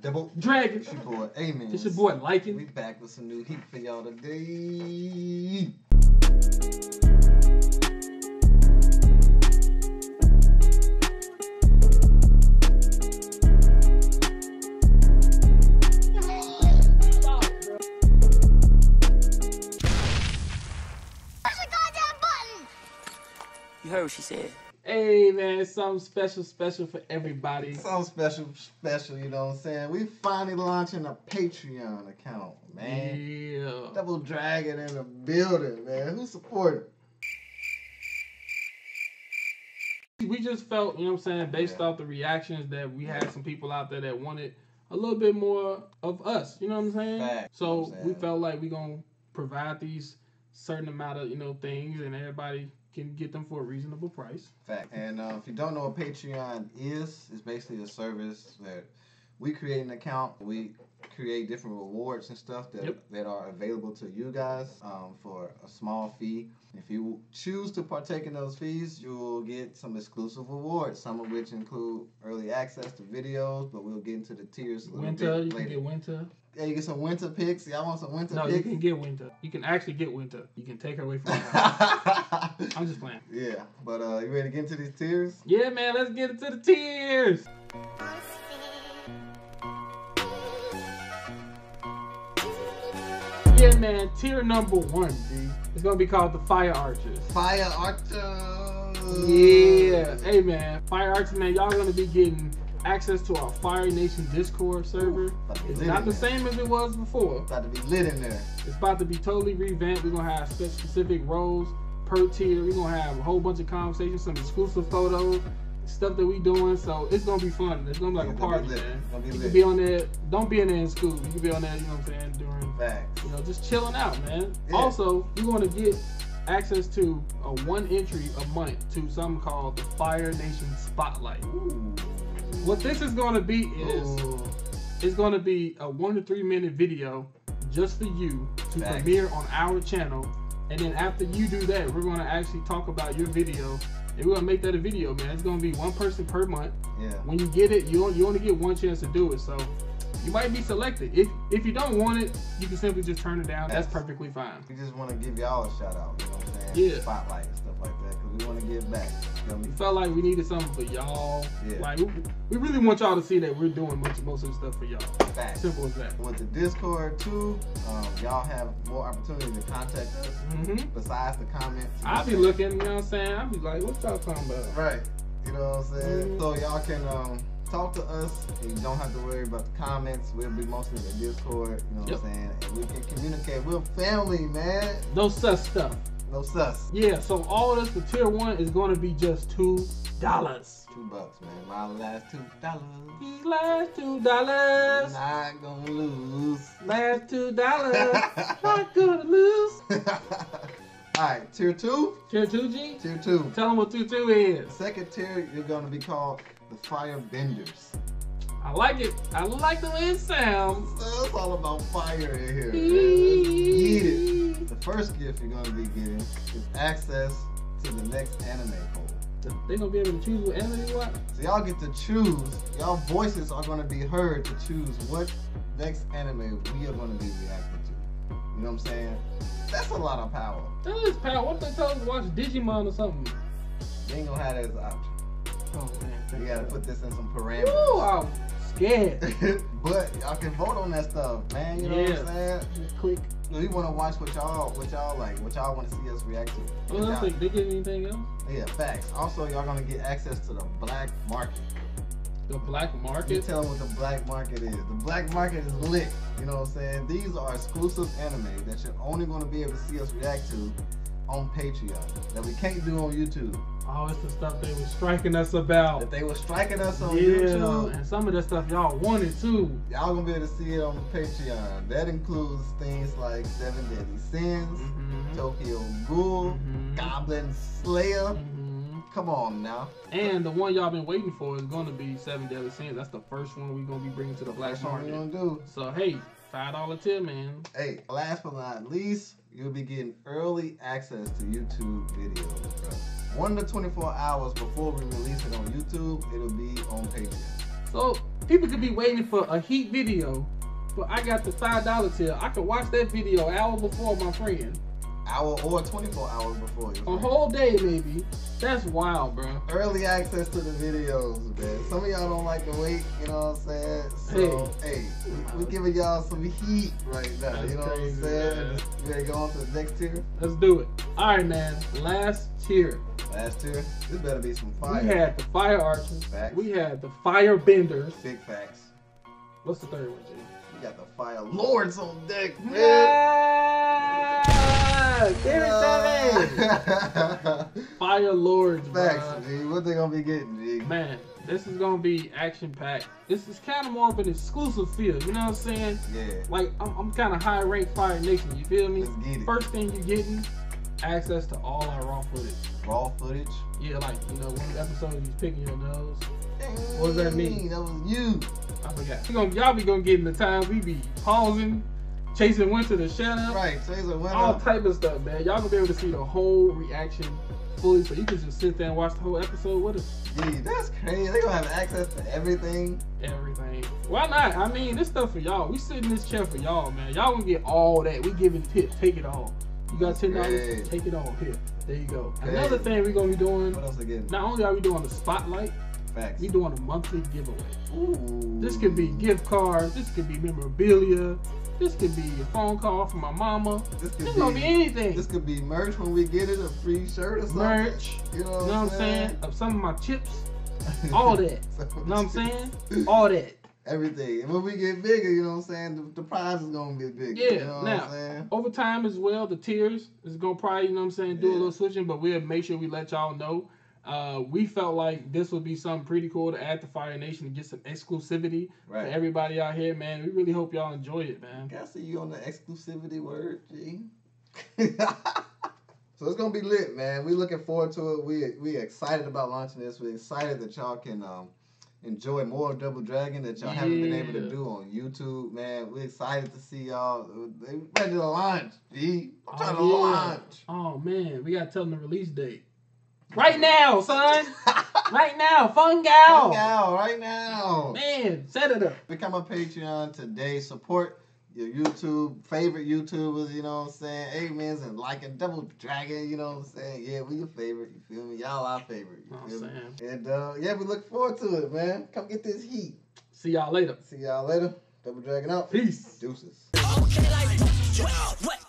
Double Dragon. It's your boy, Amen. It's your boy We back with some new heat for y'all today. You heard what she said. Hey man, something special, special for everybody. Something special, special, you know what I'm saying? We finally launching a Patreon account, man. Yeah. Double Dragon in the building, man. Who supported? We just felt, you know what I'm saying, based Yeah. off the reactions that we had some people out there that wanted a little bit more of us. You know what I'm saying? Facts, so you know I'm we felt like we gonna provide these certain amount of, you know, things and everybody can get them for a reasonable price. Fact. And uh, if you don't know what Patreon is, it's basically a service that we create an account. We create different rewards and stuff that, Yep. that are available to you guys um, for a small fee. If you choose to partake in those fees, you will get some exclusive rewards, some of which include early access to videos, but we'll get into the tiers a little Winter, bit you can later. get winter. yeah, you get some winter picks. Y'all want some winter No, you can get winter. You can actually get winter. You can take her away from her. I'm just playing. yeah, but uh, you ready to get into these tiers? Yeah, man, let's get into the tiers. Yeah, man, tier number one, D. It's gonna be called the Fire Archers. Fire Archer. Yeah, hey man, Fire Archers, man, y'all gonna be getting access to our Fire Nation Discord server. Be It's not the same as it was before. It's about to be lit in there. It's about to be totally revamped. We're gonna have specific roles per tier. We're gonna have a whole bunch of conversations, some exclusive photos, stuff that we doing. So it's gonna be fun. It's gonna be like Yeah, a gonna be party, lit. man. Be You lit. can be on there. Don't be in there in school. You can be on there. You know what I'm saying? During Facts. you know just chilling out, man. Yeah. Also, you're gonna get access to a one entry a month to something called the Fire Nation Spotlight. Ooh. What this is gonna be is Ooh. it's going to be a one to three minute video just for you to Facts. premiere on our channel. And then after you do that, we're going to actually talk about your video. And we're to make that a video, man. It's going to be one person per month. Yeah. When you get it, you, you only get one chance to do it. So you might be selected. If if you don't want it, you can simply just turn it down. That's, That's- perfectly fine. We just want to give y'all a shout out. You know what I'm saying? Yeah. Spotlight and stuff like that. Because we want to give back. You me? We felt like we needed something for y'all. Yeah. Like we, we really want y'all to see that we're doing much most of the stuff for y'all. Facts. Simple as that. With the Discord too, um, y'all have more opportunity to contact us hmm besides the comments. I'll be looking, you know what I'm saying? I'll be like, what y'all talking about? Right. You know what I'm saying? Mhm. So y'all can um, talk to us. You don't have to worry about the comments. We'll be mostly in the Discord. You know what I'm saying? And we can communicate. We're family, man. No sus stuff. No sus. Yeah, so all this for tier one is going to be just two dollars. Two bucks, man. My last two dollars. These last two dollars, Not gonna lose. last two dollars, not gonna lose. Alright, tier two. Tier two G. Tier two. Tell them what tier two is. Second tier, you're gonna be called the fire benders. I like it. I like the way it sounds. So it's all about fire in here. Get it. The first gift you're gonna be getting is access to the next anime poll. They gonna be able to choose what anime you watch. So y'all get to choose. Y'all voices are gonna be heard to choose what next anime we are gonna be reacting to. You know what I'm saying? That's a lot of power. That is power. What if they tell us to watch Digimon or something? They ain't gonna have that as an option. Oh man. You gotta put this in some parameters. Ooh, I'm scared. but y'all can vote on that stuff, man. You know what I'm saying? Just click. We want to watch what y'all, what y'all like, what y'all want to see us react to. Oh, else? Y'all- Like, they get anything else? yeah, facts. Also, y'all gonna get access to the black market. The black market? You tell them what the black market is. The black market is lit. You know what I'm saying? These are exclusive anime that you're only gonna be able to see us react to on Patreon that we can't do on YouTube. Oh, it's the stuff they were striking us about. That they were striking us on yeah, YouTube. and some of the stuff y'all wanted too. Y'all gonna be able to see it on the Patreon. That includes things like Seven Deadly Sins, Mhm. Tokyo Ghoul, Mhm. Goblin Slayer. Mhm. Come on now. And the one y'all been waiting for is gonna be Seven Deadly Sins. That's the first one we're gonna be bringing to the black That's what we market. gonna do. So hey, five dollar tip, man. Hey, last but not least, you'll be getting early access to YouTube videos, bro. One to 24 hours before we release it on YouTube, it'll be on Patreon. So people could be waiting for a heat video, but I got the five dollar tier. I could watch that video hour before my friend. Hour or 24 hours before A whole day maybe. That's wild, bro. Early access to the videos, man. Some of y'all don't like to wait, you know what I'm saying? So, hey, we, we giving y'all some heat right now, That's you know crazy, what I'm saying? man. Ready to go on to the next tier? Let's do it. All right, man. Last tier. Last tier? This better be some fire. We had the fire archers. Facts. We had the fire benders. Big facts. What's the third one, Jay? We got the fire lords on deck, man. Yeah! Give it to me! Fire lords, Facts, bruh. G. What they gonna be getting, G? Man, this is gonna be action packed. This is kind of more of an exclusive feel. You know what I'm saying? Yeah. Like I'm, I'm kind of high ranked Fire Nation. You feel me? Let's get it. First thing you getting access to all our raw footage. Raw footage. Yeah, like you know, one episode he's picking your nose. What does that mean? That was you. I forgot. Gonna, y'all be gonna get in the time we be pausing, chasing Winter to shut up, Right. Taser went all type of stuff, man. Y'all gonna be able to see the whole reaction fully, so you can just sit there and watch the whole episode with us. Gee, that's crazy. They gonna have access to everything. Everything. Why not? I mean, this stuff for y'all. We sit in this chair for y'all, man. Y'all gonna get all that. We giving tips. Take it all. You got ten dollars? Take it all. Here. There you go. Another thing we gonna be doing. What else again? Not only are we doing the spotlight, Facts. we doing a monthly giveaway. Ooh. This could be gift cards. This could be memorabilia. This could be a phone call from my mama. This could This gonna be anything. This could be merch when we get it, a free shirt or something. Merch. You know You what, know what I'm saying? Of some of my chips. All that. You know what I'm saying? All that. Everything. And when we get bigger, you know what I'm saying? The, the prize is gonna be bigger. Yeah, You know what now- I'm saying? Over time as well, the tiers is gonna probably, you know what I'm saying, do a little switching, but we'll make sure we let y'all know. Uh, we felt like this would be something pretty cool to add to Fire Nation to get some exclusivity for Right. everybody out here, man. We really hope y'all enjoy it, man. Can I see you on the exclusivity word, G? so it's gonna be lit, man. We're looking forward to it. We we excited about launching this. We're excited that y'all can um enjoy more of Double Dragon that y'all haven't been able to do on YouTube, man. We're excited to see y'all. They ready to launch, G. I'm trying to Oh, yeah. launch. Oh man, we gotta tell them the release date. Right now, son. right now, fun gal. Fuck out right now. Man, set it up. Become a Patreon today. Support your YouTube favorite YouTubers. You know what I'm saying? Amenz and like liking Double Dragon. You know what I'm saying? Yeah, we your favorite. You feel me? Y'all our favorite. You Know feel I'm me? saying? And uh, yeah, we look forward to it, man. Come get this heat. See y'all later. See y'all later. Double Dragon out. Peace. Deuces. Okay, like, what?